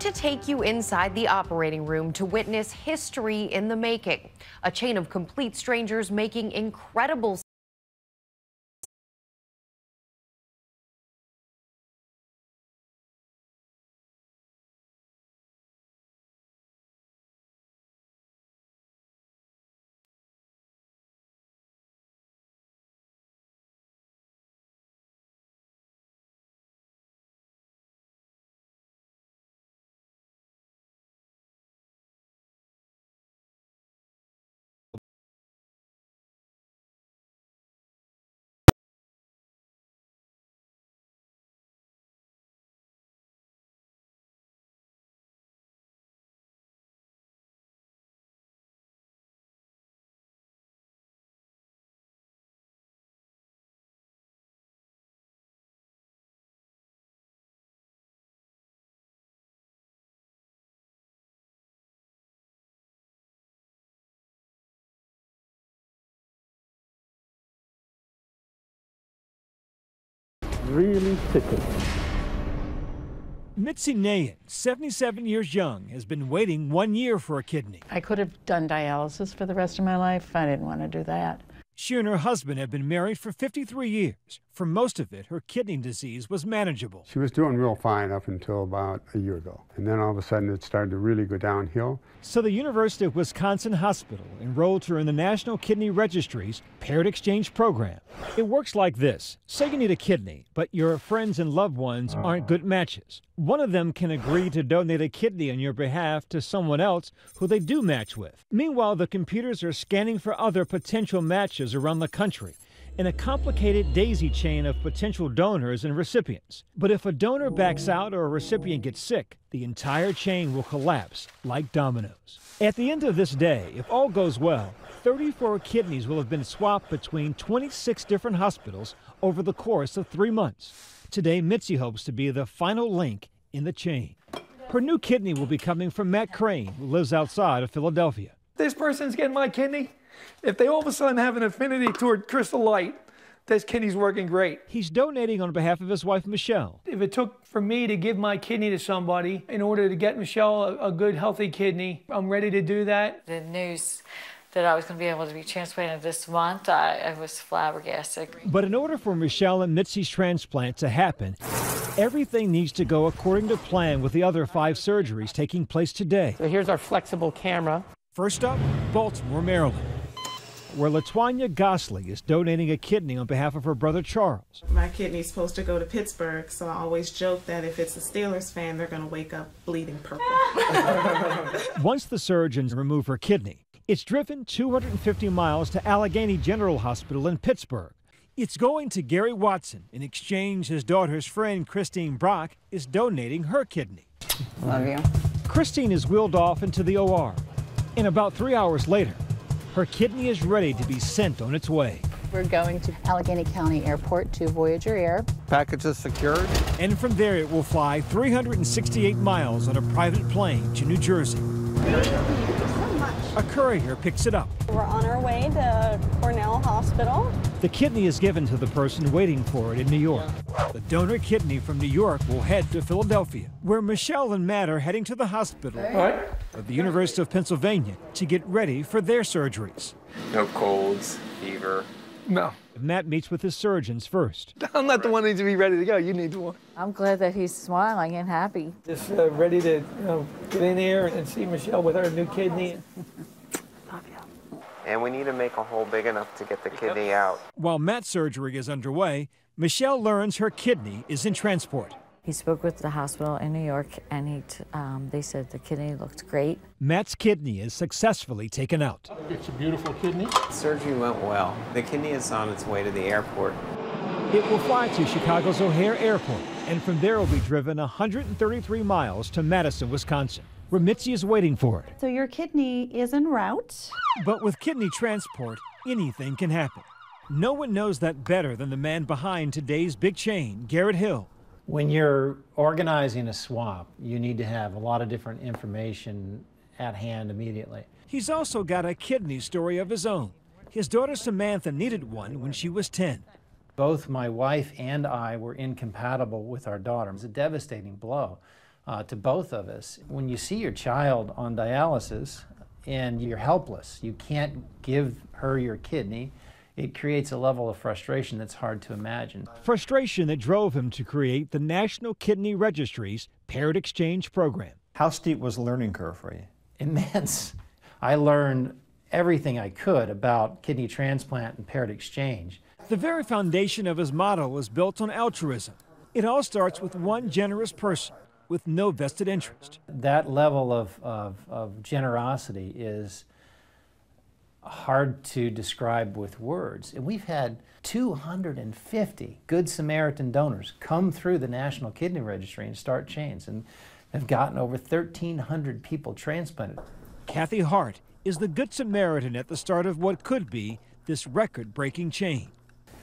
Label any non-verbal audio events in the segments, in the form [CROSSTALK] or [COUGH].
to take you inside the operating room to witness history in the making. A chain of complete strangers making incredible really sickening. Mitzi Nayan, 77 years young, has been waiting one year for a kidney. I could have done dialysis for the rest of my life. I didn't want to do that. She and her husband have been married for 53 years. For most of it, her kidney disease was manageable. She was doing real fine up until about a year ago. And then all of a sudden it started to really go downhill. So the University of Wisconsin Hospital enrolled her in the National Kidney Registry's Paired Exchange Program. It works like this. Say you need a kidney, but your friends and loved ones aren't good matches. One of them can agree to donate a kidney on your behalf to someone else who they do match with. Meanwhile, the computers are scanning for other potential matches around the country in a complicated daisy chain of potential donors and recipients. But if a donor backs out or a recipient gets sick, the entire chain will collapse like dominoes. At the end of this day, if all goes well, 34 kidneys will have been swapped between 26 different hospitals over the course of three months. Today, Mitzi hopes to be the final link in the chain. Her new kidney will be coming from Matt Crane, who lives outside of Philadelphia. This person's getting my kidney. If they all of a sudden have an affinity toward Crystal Light, this kidney's working great. He's donating on behalf of his wife, Michelle. If it took for me to give my kidney to somebody in order to get Michelle a, a good, healthy kidney, I'm ready to do that. The news that I was going to be able to be transplanted this month, I, I was flabbergasted. But in order for Michelle and Mitzi's transplant to happen, everything needs to go according to plan with the other five surgeries taking place today. So here's our flexible camera. First up, Baltimore, Maryland where Latwanya Gosley is donating a kidney on behalf of her brother Charles. My kidney's supposed to go to Pittsburgh, so I always joke that if it's a Steelers fan, they're going to wake up bleeding purple. [LAUGHS] Once the surgeons remove her kidney, it's driven 250 miles to Allegheny General Hospital in Pittsburgh. It's going to Gary Watson. In exchange, his daughter's friend Christine Brock is donating her kidney. Love you. Christine is wheeled off into the OR. And about three hours later, her kidney is ready to be sent on its way. We're going to Allegheny County Airport to Voyager Air. Package is secured. And from there, it will fly 368 miles on a private plane to New Jersey. A courier picks it up. We're on our way to Cornell Hospital. The kidney is given to the person waiting for it in New York. The donor kidney from New York will head to Philadelphia, where Michelle and Matt are heading to the hospital at the University of Pennsylvania to get ready for their surgeries. No colds, fever. No. Matt meets with his surgeons first. [LAUGHS] I'm not the one who needs to be ready to go. You need the one. I'm glad that he's smiling and happy. Just uh, ready to you know, get in there and see Michelle with her new kidney. And we need to make a hole big enough to get the kidney out. While Matt's surgery is underway, Michelle learns her kidney is in transport. He spoke with the hospital in New York, and he um, they said the kidney looked great. Matt's kidney is successfully taken out. It's a beautiful kidney. Surgery went well. The kidney is on its way to the airport. It will fly to Chicago's O'Hare Airport, and from there will be driven 133 miles to Madison, Wisconsin where Mitzi is waiting for it. So your kidney is en route. But with kidney transport, anything can happen. No one knows that better than the man behind today's big chain, Garet Hil. When you're organizing a swap, you need to have a lot of different information at hand immediately. He's also got a kidney story of his own. His daughter Samantha needed one when she was 10. Both my wife and I were incompatible with our daughter. It was a devastating blow. Uh, to both of us. When you see your child on dialysis and you're helpless, you can't give her your kidney, it creates a level of frustration that's hard to imagine. Frustration that drove him to create the National Kidney Registry's Paired Exchange Program. How steep was the learning curve for you? Immense. I learned everything I could about kidney transplant and paired exchange. The very foundation of his model is built on altruism. It all starts with one generous person with no vested interest. That level of, of, of generosity is hard to describe with words. And we've had 250 Good Samaritan donors come through the National Kidney Registry and start chains and have gotten over 1,300 people transplanted. Kathy Hart is the Good Samaritan at the start of what could be this record breaking chain.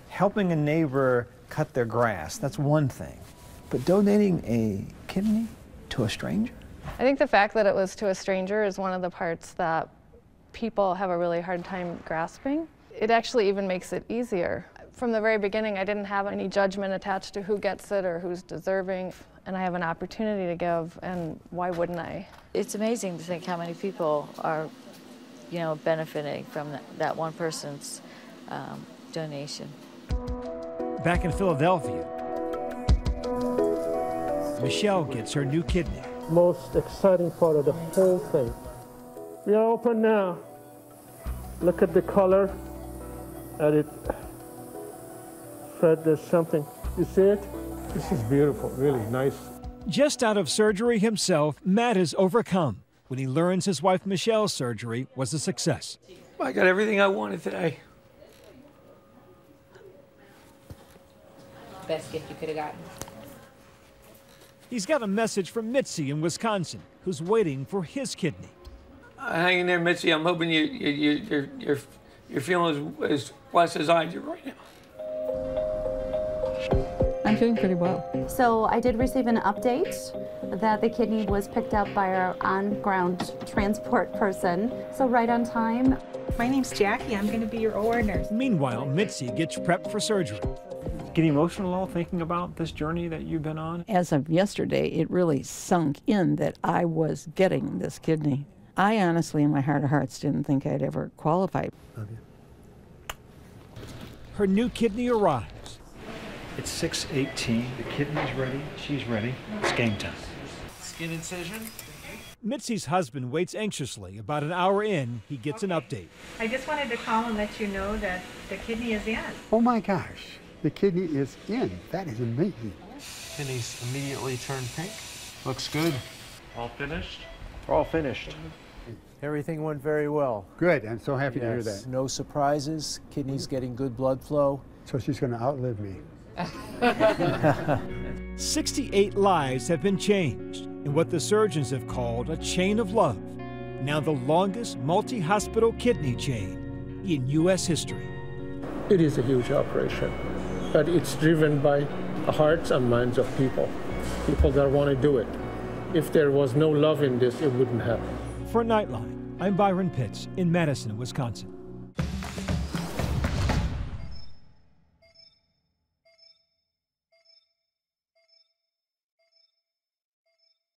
Helping a neighbor cut their grass, that's one thing. But donating a kidney to a stranger? I think the fact that it was to a stranger is one of the parts that people have a really hard time grasping. It actually even makes it easier. From the very beginning, I didn't have any judgment attached to who gets it or who's deserving, and I have an opportunity to give, and why wouldn't I? It's amazing to think how many people are, you know, benefiting from that, that one person's um, donation. Back in Philadelphia, Michelle gets her new kidney. Most exciting part of the whole thing. We are open now. Look at the color. At it. Fred, there's something. You see it? This is beautiful, really nice. Just out of surgery himself, Matt is overcome when he learns his wife Michelle's surgery was a success. I got everything I wanted today. Best gift you could have gotten. He's got a message from Mitzi in Wisconsin, who's waiting for his kidney. Uh, hang in there, Mitzi. I'm hoping you, you, you, you're, you're, you're feeling as, as blessed as I do right now. I'm feeling pretty well. So I did receive an update that the kidney was picked up by our on-ground transport person. So right on time. My name's Jackie. I'm going to be your OR nurse. Meanwhile, Mitzi gets prepped for surgery. Getting emotional all thinking about this journey that you've been on? As of yesterday, it really sunk in that I was getting this kidney. I honestly, in my heart of hearts, didn't think I'd ever qualify. Her new kidney arrives. It's 618. The kidney's ready. She's ready. It's game time. Skin incision? Mitzi's husband waits anxiously. About an hour in, he gets an update. I just wanted to call and let you know that the kidney is in. Oh my gosh, the kidney is in. That is amazing. Kidneys immediately turned pink. Looks good. All finished? We're all finished. Everything went very well. Good, I'm so happy to hear that. No surprises. Kidney's getting good blood flow. So she's going to outlive me. [LAUGHS] 68 lives have been changed in what the surgeons have called a chain of love. Now the longest multi-hospital kidney chain in U.S. history. It is a huge operation, but it's driven by the hearts and minds of people, people that want to do it. If there was no love in this, it wouldn't happen. For Nightline, I'm Byron Pitts in Madison, Wisconsin.